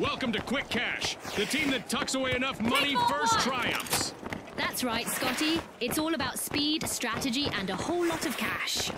Welcome to Quick Cash, the team that tucks away enough money first one. triumphs. That's right, Scotty. It's all about speed, strategy, and a whole lot of cash.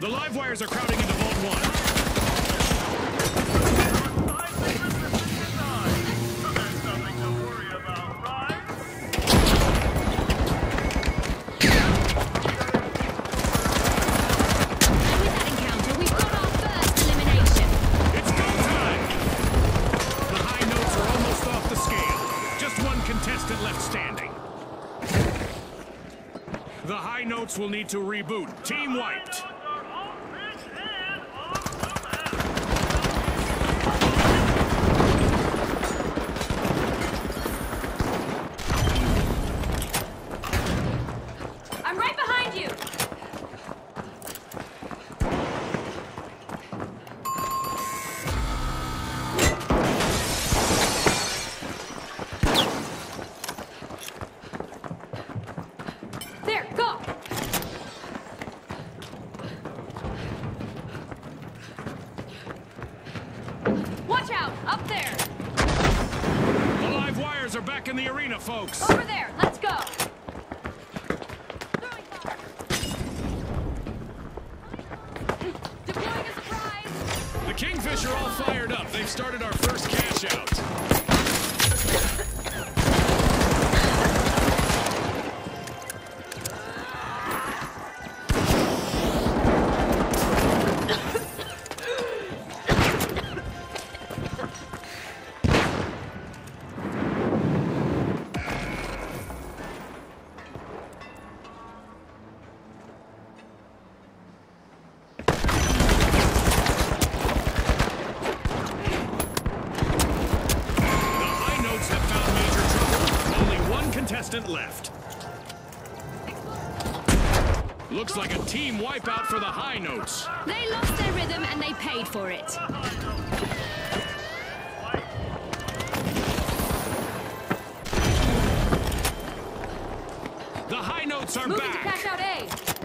The live wires are crowding into Vault 1. To reboot. Team wiped. In the arena, folks. Over there. Let's go. Deploying a surprise. The Kingfish are all fired up. They've started our first cash out. Looks like a team wipeout for the high notes. They lost their rhythm and they paid for it. The high notes are Moving to back. cash out A.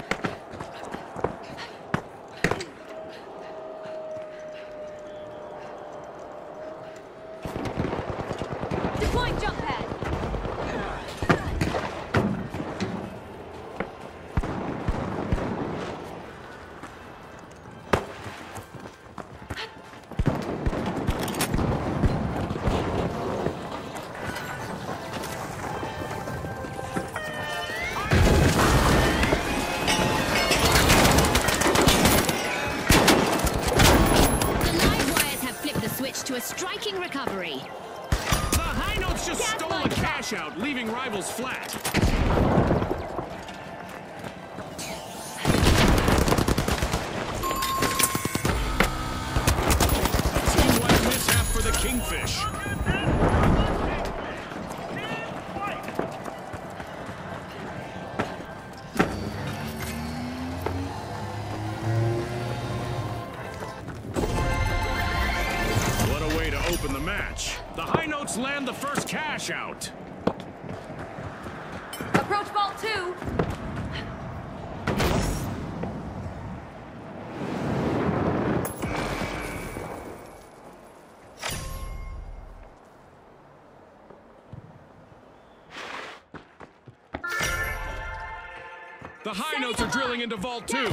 Approach ball two. The high notes are drilling into Vault 2.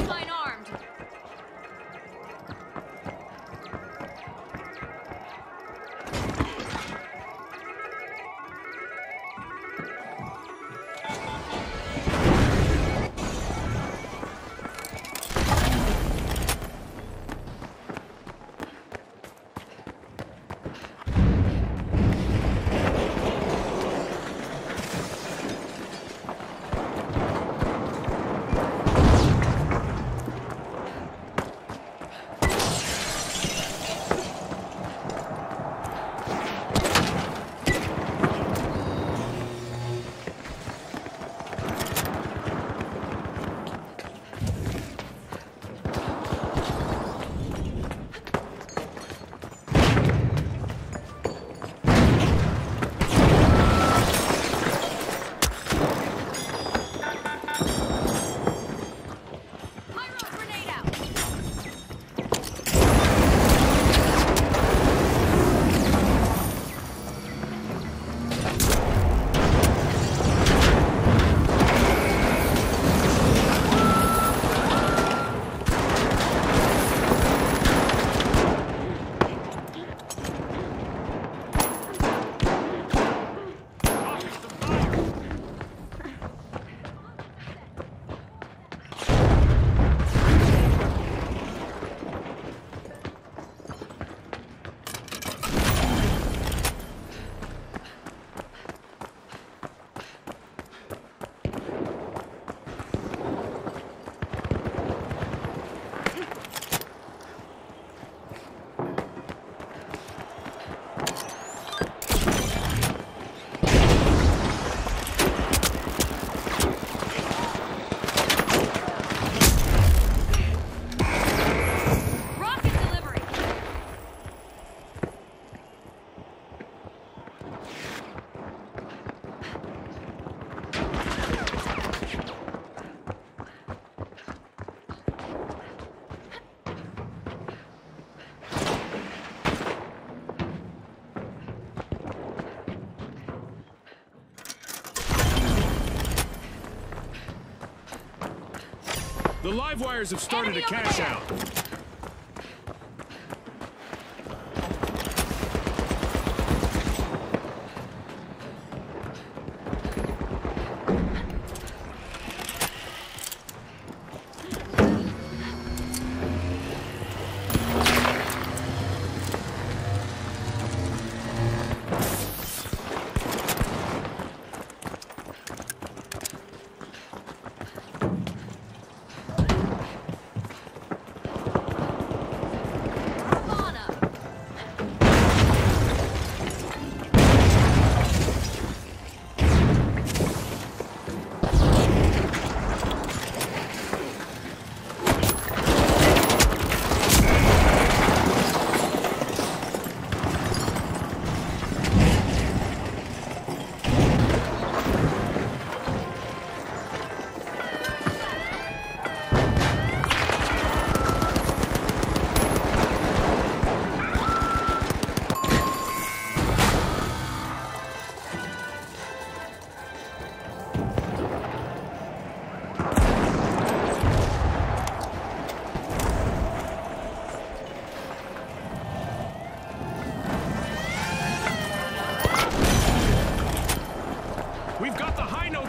The live wires have started Enemy to cash out.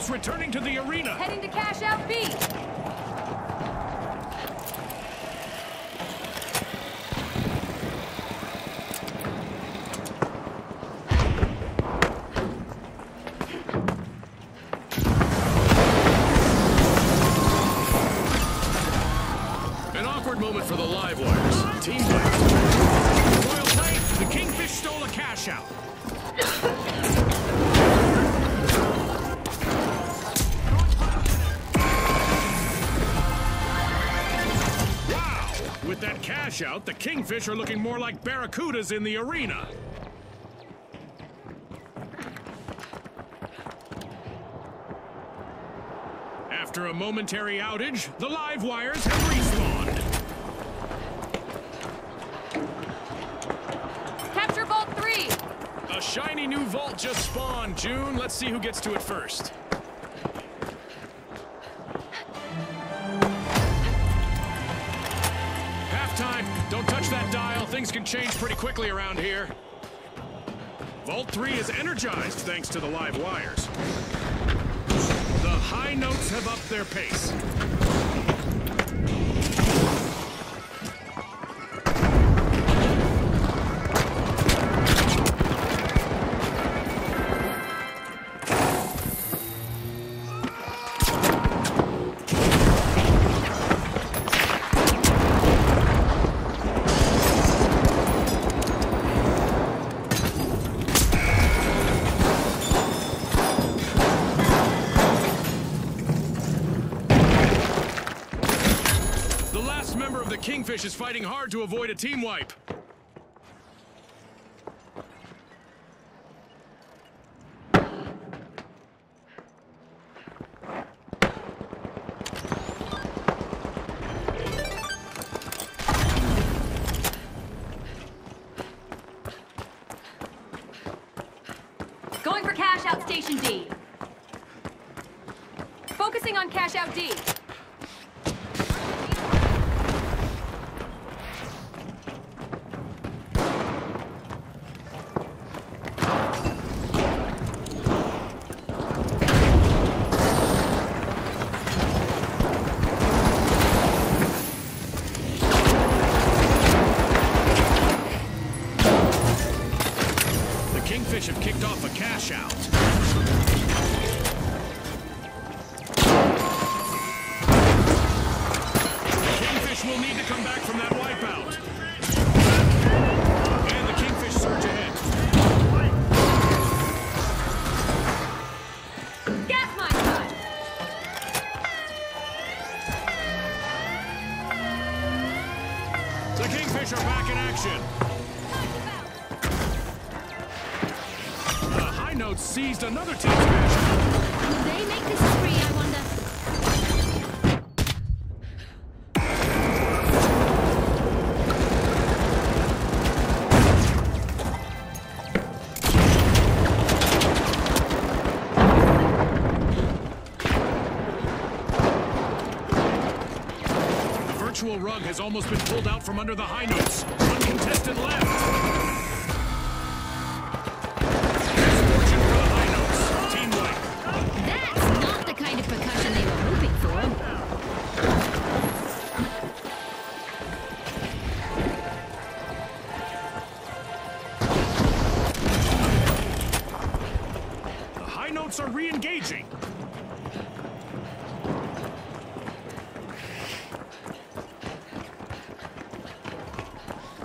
Returning to the arena. Heading to cash out B. Kingfish are looking more like barracudas in the arena. After a momentary outage, the live wires have respawned. Capture Vault 3. A shiny new vault just spawned, June. Let's see who gets to it first. Things can change pretty quickly around here. Vault 3 is energized thanks to the live wires. The high notes have upped their pace. Is fighting hard to avoid a team wipe. Going for cash out station D. Focusing on cash out D. will need to come back from that wipeout. And the Kingfish surge ahead. Gas mine time. The Kingfish are back in action. The high notes seized another team's. Will they make this free, I wonder? Has almost been pulled out from under the high notes. One contestant left. There's fortune for the high notes. Team white. That's not the kind of percussion they were hoping for. The high notes are re-engaging.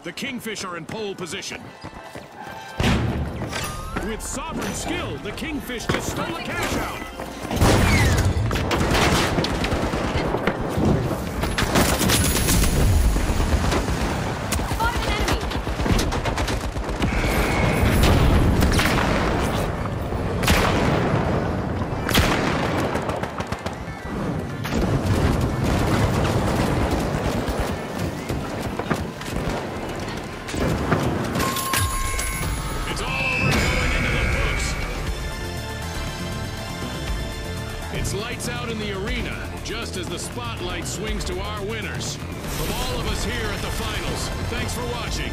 The Kingfish are in pole position. With sovereign skill, the Kingfish just stole a cash out. swings to our winners. From all of us here at the finals, thanks for watching.